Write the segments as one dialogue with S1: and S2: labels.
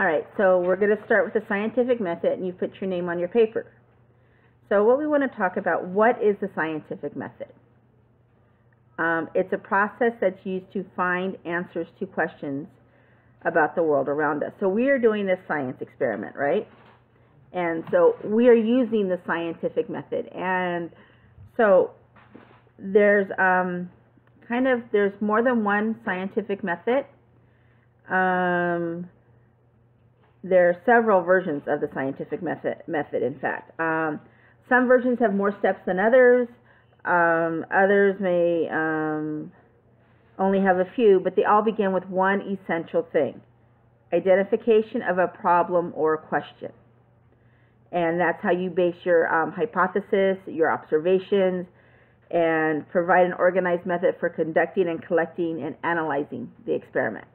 S1: All right, so we're going to start with the scientific method, and you put your name on your paper. So what we want to talk about, what is the scientific method? Um, it's a process that's used to find answers to questions about the world around us. So we are doing this science experiment, right? And so we are using the scientific method. And so there's um, kind of, there's more than one scientific method. Um, there are several versions of the scientific method, method in fact. Um, some versions have more steps than others. Um, others may um, only have a few, but they all begin with one essential thing identification of a problem or a question. And that's how you base your um, hypothesis, your observations, and provide an organized method for conducting and collecting and analyzing the experiment.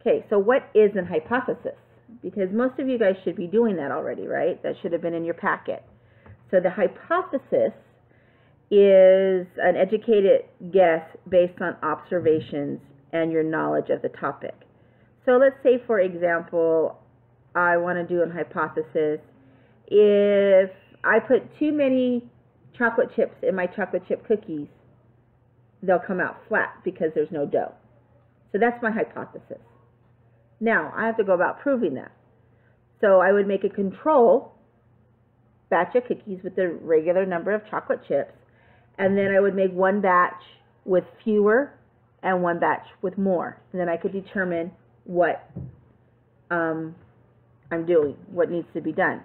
S1: Okay, so what is an hypothesis? Because most of you guys should be doing that already, right? That should have been in your packet. So the hypothesis is an educated guess based on observations and your knowledge of the topic. So let's say, for example, I want to do a hypothesis. If I put too many chocolate chips in my chocolate chip cookies, they'll come out flat because there's no dough. So that's my hypothesis. Now, I have to go about proving that. So I would make a control batch of cookies with the regular number of chocolate chips, and then I would make one batch with fewer and one batch with more. And then I could determine what um, I'm doing, what needs to be done.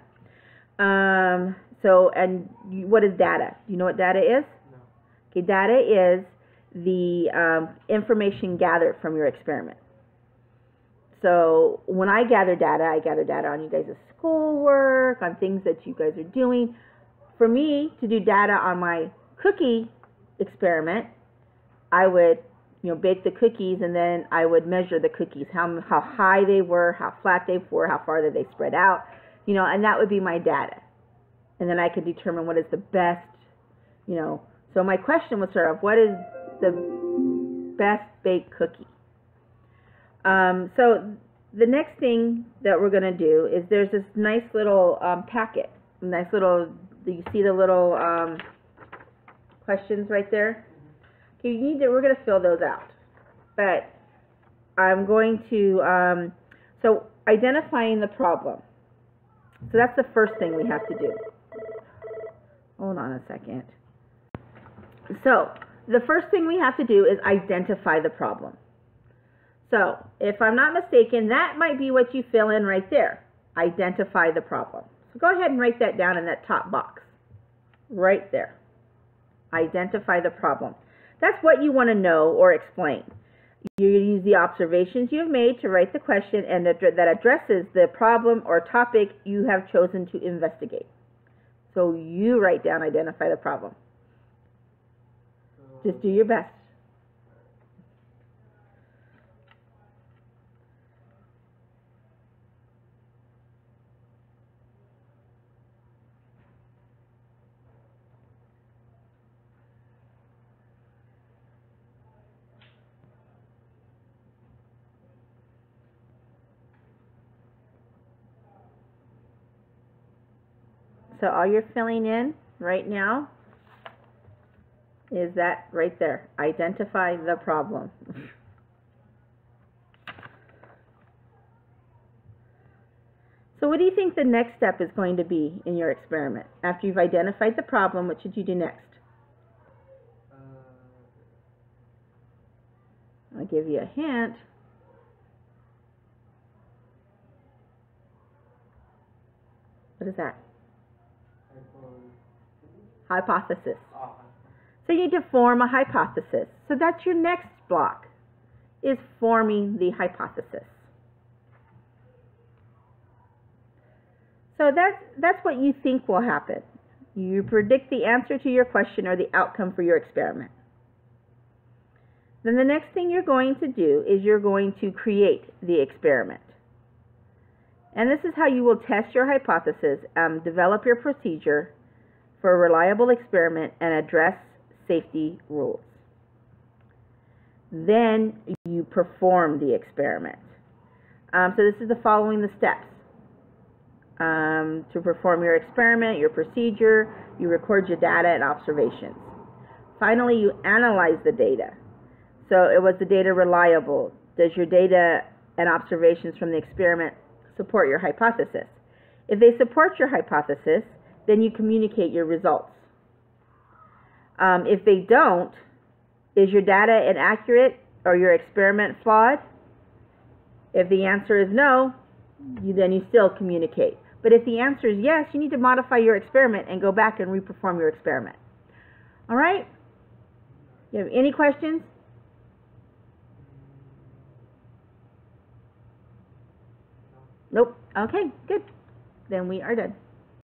S1: Um, so, and what is data? Do you know what data is?
S2: No.
S1: Okay, data is the um, information gathered from your experiment. So when I gather data, I gather data on you guys' schoolwork, on things that you guys are doing. For me to do data on my cookie experiment, I would, you know, bake the cookies and then I would measure the cookies, how how high they were, how flat they were, how far they spread out, you know, and that would be my data. And then I could determine what is the best, you know. So my question was sort of, what is the best baked cookie? Um, so the next thing that we're going to do is there's this nice little um, packet, nice little, you see the little um, questions right there? Okay, you need to, we're going to fill those out. But I'm going to, um, so identifying the problem. So that's the first thing we have to do. Hold on a second. So the first thing we have to do is identify the problem. So if I'm not mistaken, that might be what you fill in right there. Identify the problem. So go ahead and write that down in that top box. Right there. Identify the problem. That's what you want to know or explain. You use the observations you've made to write the question and that addresses the problem or topic you have chosen to investigate. So you write down, identify the problem. Just do your best. So all you're filling in right now is that right there. Identify the problem. so what do you think the next step is going to be in your experiment? After you've identified the problem, what should you do next? I'll give you a hint. What is that?
S2: Hypo-
S1: Hypothesis.
S2: uh,
S1: So you need to form a hypothesis. So that's your next block, is forming the hypothesis. So that's, that's what you think will happen. You predict the answer to your question or the outcome for your experiment. Then the next thing you're going to do is you're going to create the experiment. And this is how you will test your hypothesis, um, develop your procedure for a reliable experiment, and address safety rules. Then you perform the experiment. Um, so this is the following the steps. Um, to perform your experiment, your procedure, you record your data and observations. Finally, you analyze the data. So, it was the data reliable? Does your data and observations from the experiment support your hypothesis? If they support your hypothesis, then you communicate your results. Um, if they don't, is your data inaccurate or your experiment flawed? If the answer is no, you, then you still communicate. But if the answer is yes, you need to modify your experiment and go back and reperform your experiment. All right? You have any questions? Nope. Okay, good. Then we are done.